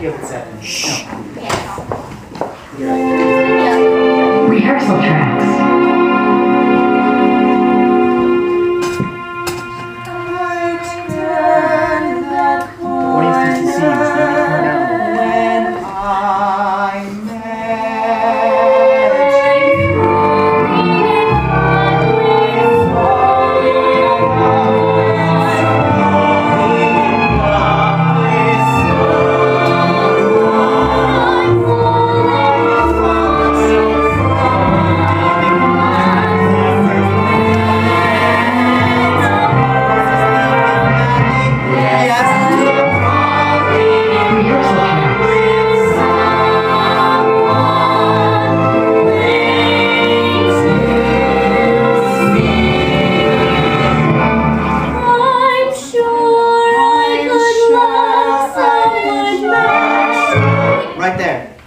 seconds. Yeah. Yeah. Rehearsal tracks. Vai ter.